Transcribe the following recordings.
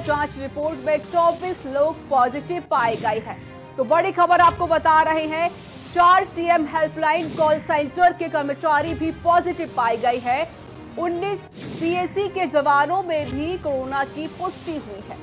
जाँच रिपोर्ट में 24 लोग पॉजिटिव पाए गए हैं। तो बड़ी खबर आपको बता रहे हैं, चार सीएम हेल्पलाइन कॉल सेंटर के कर्मचारी भी पॉजिटिव पाए गए हैं। 19 पीएससी के जवानों में भी कोरोना की पुष्टि हुई है।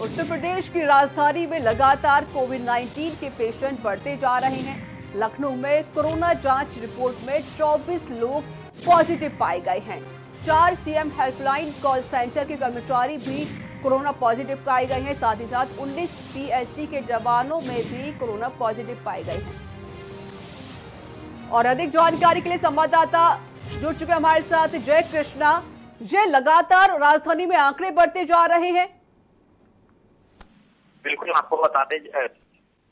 उत्तर प्रदेश की राजधानी में लगातार कोविड 19 के पेशेंट बढ़ते जा रहे हैं। लखनऊ में कोरोना जाँच रिपोर्ट में 24 लोग पॉजिटिव पाए गए हैं। चार सीएम हेल्पलाइन कॉल सेंटर के कर्मचारी भी कोरोना पॉजिटिव पाए गए हैं। साथ ही साथ 19 पीएससी के जवानों में भी कोरोना पॉजिटिव पाए गए हैं। और अधिक जानकारी के लिए संवाददाता जुड़ चुके हमारे साथ जय कृष्णा। जय लगातार राजधानी में आंकड़े बढ़ते जा रहे हैं। बिल्कुल, आपको बता दें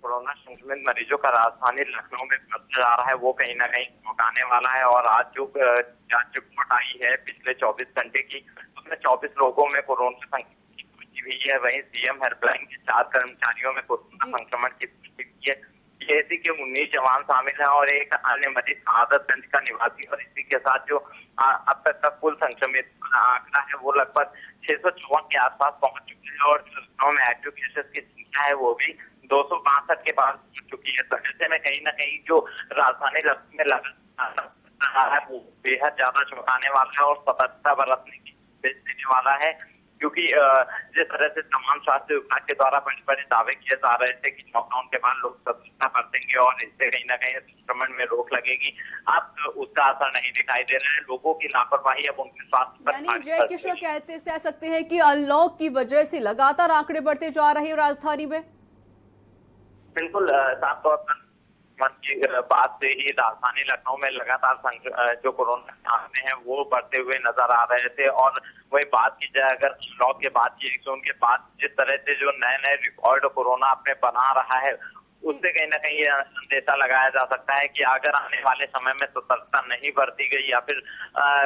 कोरोना संक्रमित मरीजों का राजधानी लखनऊ में बढ़ता जा रहा है वो कहीं ना कहीं चौंकाने वाला है और आज जो जाँच रिपोर्ट आई है पिछले 24 घंटे की उसमें 24 लोगों में कोरोना संक्रमण की पुष्टि हुई है। वहीं सीएम हेल्पलाइन के चार कर्मचारियों में कोरोना संक्रमण की पुष्टि हुई है। पीएसी के उन्नीस जवान शामिल हैं और एक अन्य मरीज़ आदतगंज का निवासी और इसी के साथ जो अब तक का कुल संक्रमित आंकड़ा है वो लगभग छह सौ चौवन के आसपास पहुँच चुके हैं और लखनऊ में एक्टिव केसेस की संख्या है वो भी दो सौ बासठ के पास पहुँच चुकी है। तो ऐसे में कहीं ना कहीं जो राजधानी में लगातार है वो बेहद ज़्यादा चौंकाने वाला है और सतर्कता बरतने की देने वाला है। क्योंकि जिस तरह से तमाम स्वास्थ्य विभाग के द्वारा बड़े बड़े दावे किए जा रहे थे कि लॉकडाउन के बाद लोग सतर्कता बरतेंगे और इससे कहीं ना कहीं संक्रमण में रोक लगेगी। अब उसका असर नहीं दिखाई दे रहा है। लोगों की लापरवाही अब उनके स्वास्थ्य पर यानी जय किशोर कहते कह सकते हैं कि अनलॉक की वजह से लगातार आंकड़े बढ़ते जा रहे हैं राजधानी में। बिल्कुल साफ़ तौर पर मन की बात से ही राजधानी लखनऊ में लगातार जो कोरोना मामले हैं, वो बढ़ते हुए नज़र आ रहे थे और वही बात की जाए, अगर लॉक के बाद की उनके बाद जिस तरह से जो नए नए रिकॉर्ड कोरोना अपने बना रहा है उससे कहीं ना कहीं ये अंदेशा लगाया जा सकता है कि अगर आने वाले समय में सतर्कता नहीं बरती गई या फिर आ,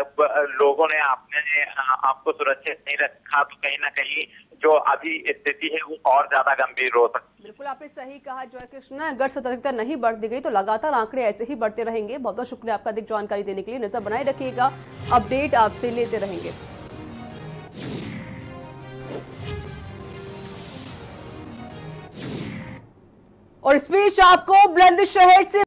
लोगों ने आपने आपको सुरक्षित नहीं रखा तो कहीं ना कहीं जो अभी स्थिति है वो और ज़्यादा गंभीर हो सकती है। बिल्कुल आपने सही कहा जय कृष्ण। अगर सतर्कता नहीं बढ़ती गई तो लगातार आंकड़े ऐसे ही बढ़ते रहेंगे। बहुत बहुत शुक्रिया आपका अधिक जानकारी देने के लिए। नज़र बनाए रखिएगा। अपडेट आपसे लेते रहेंगे। और इस बीच आपको बुलंदशहर से